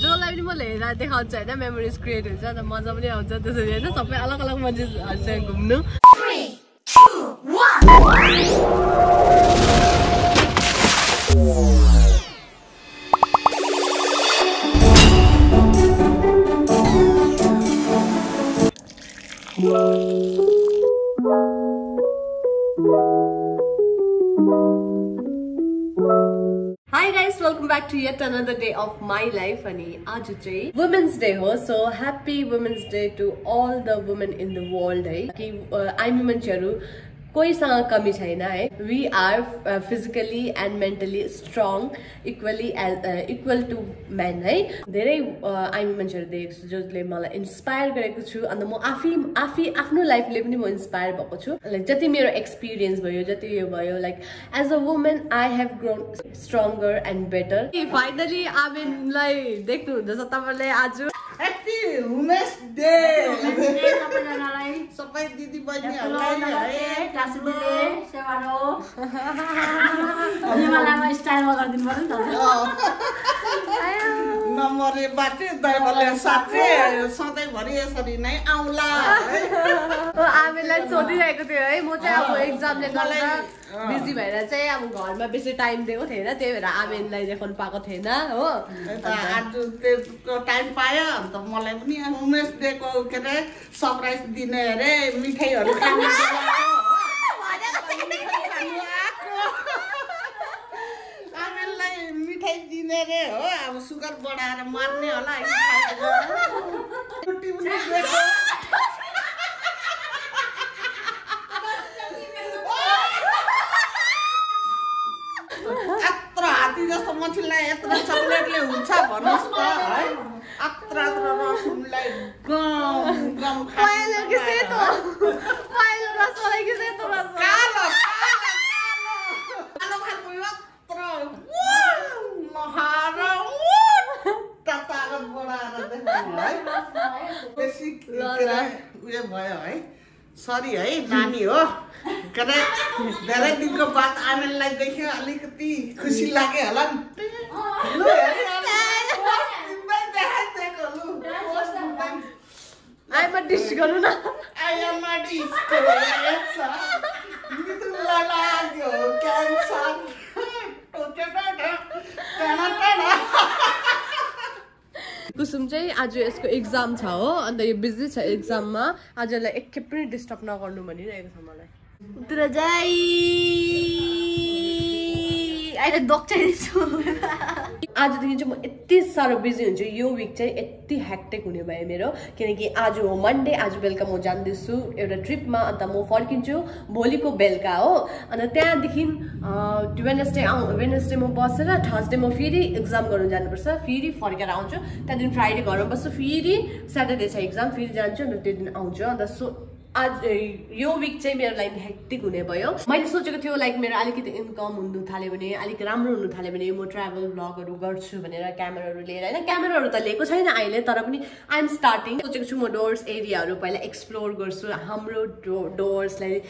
जसलाई पनि म लिएर देखाउँछु होइन मेमोरिज क्रिएट हुन्छ अन्त मजा पनि आउँछ त्यसरी होइन सबै अलग अलग मान्छेहरूसँग घुम्नु hi guys welcome back to yet another day of my life अनि आज चाहिँ वुमेन्स डे हो so happy women's day to all the women in the world है कि आइमी मान्छेहरू कोहीसँग कमी छैन है। We are physically and mentally strong equally as equal to men है। धेरै आइमी मान्छेहरू देखेको छु जसले मलाई इन्सपायर गरेको छु अन्त म आफै आफै आफ्नो लाइफले पनि म इन्सपायर भएको छु। लाइक जति मेरो एक्सपिरियन्स भयो जति यो भयो like as a woman I have grown stronger and better finally आमेनलाई देख्नुहुँदैछ तपाईँले आज। ह्याप्पी वुमेन्स डे सबैजनालाई सबै दिदी बहिनीहरूलाई स्टाइलमा गरिदिनु पऱ्यो नि त नमरे बाटे दैवले साँच्चै सधैँभरि यसरी नै आउला है आमेलाई सोधिरहेको थियो है म चाहिँ अब एक्जामले गर्दा। बिजी भएर चाहिँ अब घरमा बेसी टाइम दिएको थिएन त्यही भएर आमेनलाई देखाउनु पाएको थिएन हो। आज त्यसको टाइम पायो अन्त मलाई पनि वुमेन्स डेको के अरे सरप्राइज दिने अरे मिठाईहरू खानु मिठाई दिने रे हो। अब सुगर बढाएर मार्ने होला होइन खाएर। छुट्टी पनि दिएको। यत्रो हात्ती जस्तो मान्छेलाई यत्रो चक्लेटले हुन्छ भन्नुहोस् त है। यत्रो यत्रो रसुनलाई गम गम पहेँलो कि सेतो? पहेँलो रसमलाई कि सेतो रस कालो कालो कालो। कालो खालको यत्रो नखाएर तातो बढाएर देखाउने है। बेसी के अरे उयो भयो है। सरी है नानी हो के अरे धेरै दिनको बाद आमेललाई देख्यो अलिकति खुसी लाग्यो होला नि डिस गर्नु न चाहिँ आज यसको एक्जाम छ हो अन्त यो बिजी छ एक्जाममा आज यसलाई एकखेप पनि डिस्टर्ब नगर्नु भनिरहेको छ मलाई। अहिले दोक्छैछु आजदेखि चाहिँ म यति साह्रो बिजी हुन्छु। यो विक चाहिँ यति हेक्टेक हुने भयो मेरो। किनकि आज हो मन्डे आज बेलुका म जाँदैछु एउटा ट्रिपमा अन्त म फर्किन्छु भोलिको बेलुका हो। अन्त त्यहाँदेखि वेनसडे आउ वेनसडे म बसेर थर्सडे म फेरि एक्जाम गर्नु जानुपर्छ। फेरि फर्केर आउँछु। त्यहाँदेखि फ्राइडे घरमा बस्छु। फेरि स्याटरडे छ एक्जाम फेरि जान्छु अन्त त्यो दिन आउँछु। अन्त सो आज यो विक चाहिँ मेरो लागि हेक्टिक हुने भयो। मैले सोचेको थियो लाइक मेरो अलिकति इन्कम हुनु थाल्यो भने अलिक राम्रो हुनु थाल्यो भने म ट्राभल ब्लगहरू गर्छु भनेर क्यामेराहरू लिएर होइन? क्यामेराहरू त लिएको छैन अहिले तर पनि आइएम स्टार्टिङ सोचेको छु म डोर्स एरियाहरू पहिला एक्सप्लोर गर्छु हाम्रो डो डोर्सलाई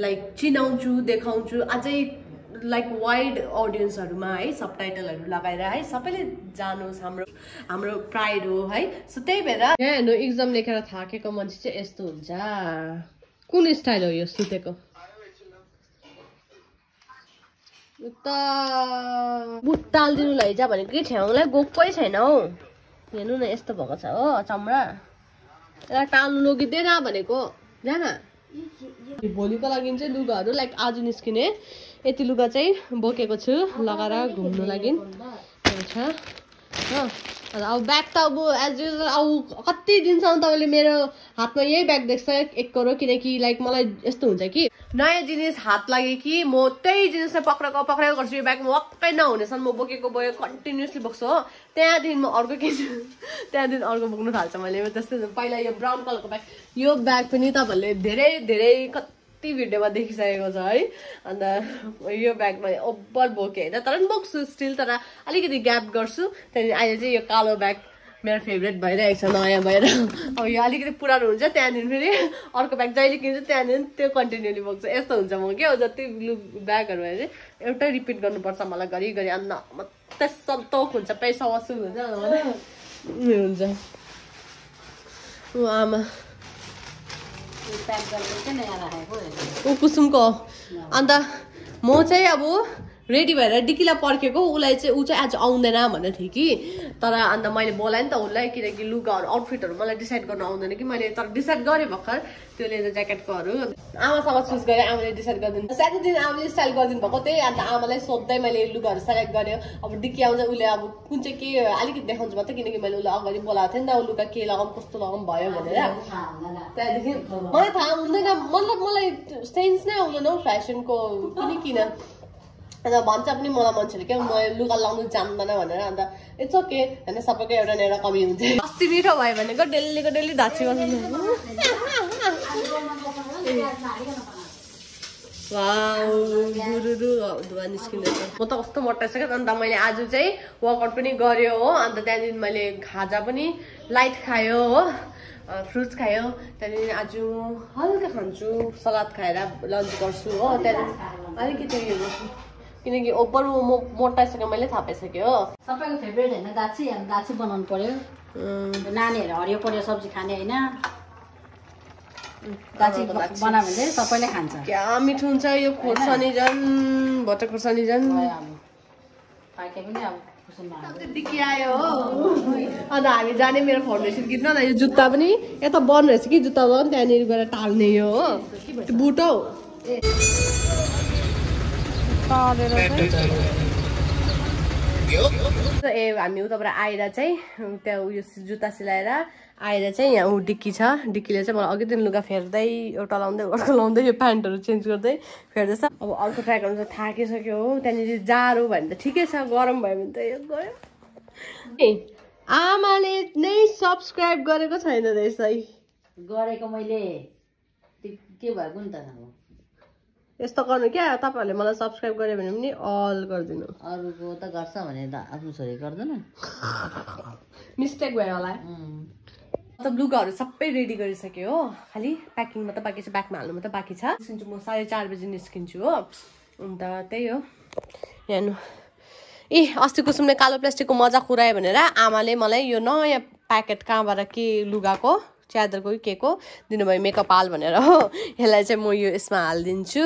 लाइक चिनाउँछु देखाउँछु। अझै लाइक वाइड अडियन्सहरूमा है सब टाइटलहरू लगाएर है सबैले जानोस् हाम्रो हाम्रो प्राइड हो है। सो त्यही भएर यहाँ हेर्नु इक्जाम लेखेर थाकेको मान्छे चाहिँ यस्तो हुन्छ। कुन स्टाइल हो यो सुतेको? उता बुट्टालिदिनु लैजा भनेको कि छेउलाई गएकै छैन हौ। हेर्नु न यस्तो भएको छ हो चमडा यसलाई टाल्नु लगिदिएन भनेको। जान। भोलिको लागि चाहिँ लुगाहरू लाइक आज निस्किने। यति लुगा चाहिँ बोकेको छु लगाएर घुम्नु लागि। छ। हो अब ब्याग त अब एज युजल अब कति दिनसम्म तपाईँले मेरो हातमा यही ब्याग देख्छ एक करो किनकि लाइक मलाई यस्तो हुन्छ कि नयाँ जिनिस हात लाग्यो कि म त्यही जिनिसलाई पक्रेको पक्रेको गर्छु। यो ब्याग म वाक्कै नहुनेसम्म म बोकेको बोयो कन्टिन्युसली बोक्छु हो। त्यहाँदेखि म अर्को किन्छु त्यहाँदेखि अर्को बोक्नु थाल्छ मैले। त्यस्तै पहिला यो ब्राउन कलरको ब्याग यो ब्याग पनि तपाईँहरूले धेरै धेरै कति भिडियोमा देखिसकेको छ है। अन्त यो ब्यागमा ओभर बोकेँ होइन तर पनि बोक्छु स्टिल तर अलिकति ग्याप गर्छु। त्यहाँदेखि अहिले चाहिँ यो कालो ब्याग मेरो फेभरेट भइरहेको छ नयाँ भएर। अब यो अलिकति पुरानो हुन्छ त्यहाँदेखि फेरि अर्को ब्याग जहिले किन्छ त्यहाँदेखि त्यो कन्टिन्युली बोक्छ। यस्तो हुन्छ म क्या जति लु ब्यागहरू भने एउटै रिपिट गर्नुपर्छ मलाई घरिघरि अन्त मात्रै सन्तोक हुन्छ पैसा वसुल हुन्छ। मलाई हुन्छ। आमा प्याक गरेर चाहिँ नयाँ राखेको हेर्नु। ऊ कुसुमको। अन्त म चाहिँ अब रेडी भएर डिकीलाई पर्खेको उसलाई चाहिँ ऊ चाहिँ आज आउँदैन भनेर थियो कि। तर अन्त मैले बोलाएँ नि त उसलाई किनकि लुगाहरू आउटफिटहरू मलाई डिसाइड गर्न आउँदैन कि। मैले तर डिसाइड गरेँ भर्खर त्यो लेदर ज्याकेटकोहरू। आमासँग चुज गरेँ आमाले डिसाइड गरिदिनु। सानो दिन आमाले स्टाइल गरिदिनु भएको त्यही अन्त आमालाई सोध्दै मैले लुगाहरू सेलेक्ट गरेँ। अब डिक्की आउँछ उसले अब कुन चाहिँ के अलिकति देखाउँछु मात्रै किनकि मैले उसलाई अगाडि बोलाएको थिएँ नि त लुगा के लगाउँ कस्तो लगाउँ भयो भनेर। त्यहाँदेखि मलाई थाहा हुँदैन। मतलब मलाई सेन्स नै आउँदैन हौ फेसनको कुनै किन? अन्त भन्छ पनि मलाई मान्छेले क्या म लुगा लाउनु जान्दैन भनेर अन्त इट्स ओके होइन सबैको एउटा न एउटा कमी हुन्छ। अस्ति मिठो भयो भनेको डेलीको डेली धाची धुवा निस्किँदैछ। म त कस्तो मोटाइसक्यो अन्त मैले आज चाहिँ वर्कआउट पनि गऱ्यो हो अन्त त्यहाँदेखि मैले खाजा पनि लाइट खायो हो फ्रुट्स खायो। त्यहाँदेखि आज हल्का खान्छु सलाद खाएर लन्च गर्छु हो त्यहाँदेखि अलिकति किनकि ओभर म मोटाइसक्यो मैले थाहा पाइसक्यो हो। सबैको फेभरेट होइन दाछी अनि दाछी बनाउनु पर्यो। नानीहरू हरियो पर्यो सब्जी खाने होइन। दाछी। बनायो भने सबैले खान्छ। क्या मिठो हुन्छ यो खोर्सानी झन् भट्ट खोर्सानी झन्। पाके पनि अब आयो हो। अन्त हामी जाने मेरो फाउन्डेसन किन्न न यो जुत्ता पनि यता बन्द रहेछ कि? जुत्ता लगाउनु त्यहाँनिर गएर टाल्ने यो हो। त्यो हौ ए हामी उताबाट आएर चाहिँ त्यहाँ उयो जुत्ता सिलाएर आएर चाहिँ यहाँ ऊ डिक्की छ। डिक्कीले चाहिँ मलाई अघिदेखि लुगा फेर्दै एउटा लाउँदै अर्को लाउँदै यो प्यान्टहरू चेन्ज गर्दै फेर्दैछ। अब अर्को ट्र्याक गर्नु चाहिँ थाकिसक्यो हो। त्यहाँनिर जाडो भयो भने त ठिकै छ गरम भयो भने त यो गयो। ए, आमाले नै सब्सक्राइब गरेको छैन रहेछ है। गरेको मैले। के भएको नि त यस्तो गर्नु क्या? तपाईँहरूले मलाई सब्सक्राइब गर्यो भने पनि अल गरिदिनु। अरूको त गर्छ भने त आफ्नो छोरी गर्दैन। मिस्टेक भयो होला। मतलब लुगाहरू सबै रेडी गरिसक्यो हो। खालि प्याकिङ मात्रै बाँकी छ ब्यागमा हाल्नु मात्रै बाँकी छ। निस्किन्छु म साढे चार बजी निस्किन्छु हो। अन्त त्यही हो। हेर्नु ए अस्ति कुसुमले कालो प्लास्टिकको मजा खुरायो भनेर आमाले मलाई यो नयाँ प्याकेट कहाँबाट के लुगाको च्यादरको कि के को दिनुभयो मेकअप हाल भनेर हो। यसलाई चाहिँ म यो यसमा हालिदिन्छु।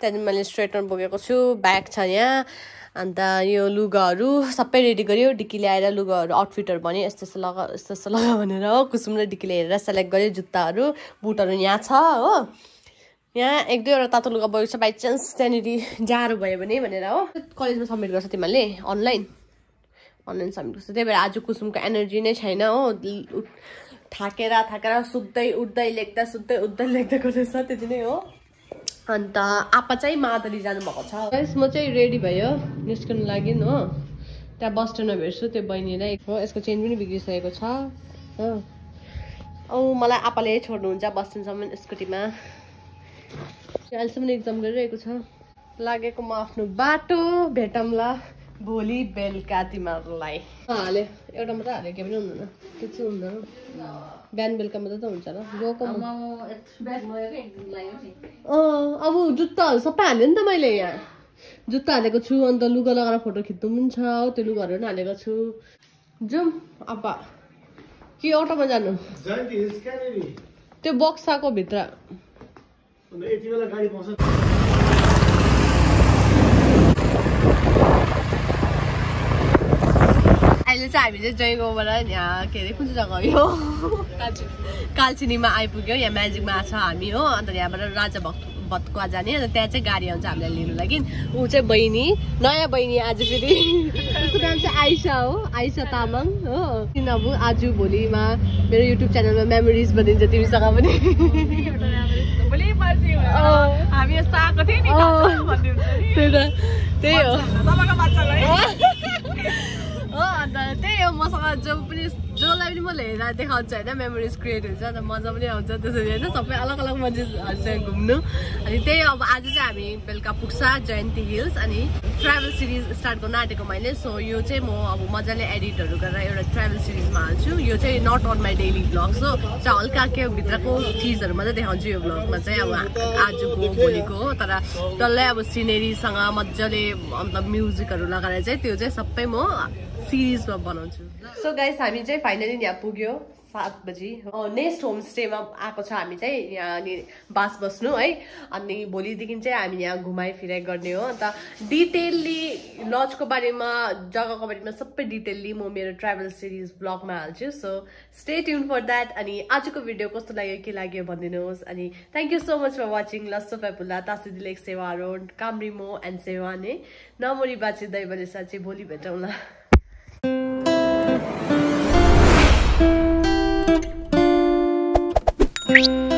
त्यहाँदेखि मैले स्ट्रेटनर बोकेको छु ब्याग छ यहाँ। अन्त यो लुगाहरू सबै रेडी गऱ्यो डिक्की ल्याएर लुगाहरू आउटफिटहरू भन्यो यस्तो यस्तो लगा यस्तो यस्तो लगा भनेर हो। कुसुमले डिक्कीले हेरेर सेलेक्ट गर्यो। जुत्ताहरू बुटहरू यहाँ छ हो। यहाँ एक दुईवटा तातो लुगा बोकेको छ। बाई चान्स त्यहाँनिर जाडो भयो भने भनेर हो। कलेजमा सब्मिट गर्छ तिमीहरूले अनलाइन। अनलाइन सब्मिट गर्छ। त्यही भएर आज कुसुमको एनर्जी नै छैन हो। थाकेर थाकेर सुत्दै उठ्दै लेख्दा सुत्दै उठ्दै लेख्दै गर्दैछ त्यति नै हो। अन्त आपा चाहिँ मादली जानुभएको छ। Guys, म चाहिँ रेडी भयो निस्कनु लागि हो। त्यहाँ बस स्ट्यान्डमा भेट्छु त्यो बहिनीलाई। हो यसको चेन पनि बिग्रिसकेको छ। हो। औ मलाई आपाले छोड्नुहुन्छ बस स्ट्यान्डसम्म स्कुटीमा। अहिलेसम्म एक्जाम गरिरहेको छ। लागेको म आफ्नो बाटो भेटौँला भोलि बेलुका तिमीहरूलाई। हाल्यो एउटा मात्रै हाल्यो केही पनि हुँदैन त्यो चाहिँ हुँदैन बिहान बेलुका मात्रै त हुन्छ ल गएको अँ अब जुत्ताहरू सबै हाल्यो नि त मैले यहाँ। जुत्ता हालेको छु अन्त लुगा लगाएर फोटो खिच्नु पनि छ हो, त्यो लुगाहरू पनि हालेको छु। जाउँ अब के अटोमा जानु? त्यो बक्साको भित्र अन्त यति बेला गाडी पाउँछ अहिले चाहिँ हामी चाहिँ जयगाउँबाट यहाँ के अरे कुन चाहिँ जग्गा हो यो? कालचिनीमा आइपुग्यो यहाँ म्याजिकमा छ हामी हो। अन्त यहाँबाट राजा भक्त भत्कुवा जाने। अन्त त्यहाँ चाहिँ गाडी आउँछ हामीलाई लिनु लागि। ऊ चाहिँ बहिनी नयाँ बहिनी आज फेरि। नाम चाहिँ आइसा हो आइसा तामाङ हो। किन अब आज भोलिमा मेरो युट्युब च्यानलमा मेमोरिज बनिन्छ तिमीसँग पनि। त्यही हो। अन्त त्यही हो मसँग जो पनि जसलाई पनि म हेरेर देखाउँछु होइन मेमोरिज क्रिएट हुन्छ अन्त मजा पनि आउँछ त्यसरी होइन सबै अलग अलग मान्छेहरूसँग घुम्नु। अनि त्यही अब आज चाहिँ हामी बेलुका पुग्छ जयन्ती हिल्स अनि ट्राभल सिरिज स्टार्ट गर्न आँटेको मैले। सो यो चाहिँ म अब मजाले एडिटहरू गरेर एउटा ट्राभल सिरिजमा हाल्छु। यो चाहिँ not on my daily blog so चाहिँ हल्का के भित्रको चिजहरू मात्रै देखाउँछु यो ब्लगमा चाहिँ अब आजको भोलिको हो। तर डल्लै अब सिनेरीसँग मजाले अन्त म्युजिकहरू लगाएर चाहिँ त्यो चाहिँ सबै म सिरिजमा बनाउँछु। सो गाइस हामी चाहिँ फाइनली यहाँ पुग्यो सात बजी। नेक्स्ट होमस्टेमा आएको छ हामी चाहिँ यहाँ अनि बास बस्नु है। अनि भोलिदेखि चाहिँ हामी यहाँ घुमाइ फिराइ गर्ने हो। अन्त डिटेलली लजको बारेमा जग्गाको बारेमा सबै डिटेलली म मेरो ट्राभल सिरिज ब्लगमा हाल्छु। So stay tuned for that अनि आजको भिडियो कस्तो लाग्यो के लाग्यो भनिदिनुहोस्। अनि thank you so much for watching लस्सो पेपुला तासिदिलेक सेवा रोड कामरिमो एन्ड सेवा ने। नमोरी बाची दैवले साँच्ची भोलि भेटौँला। You.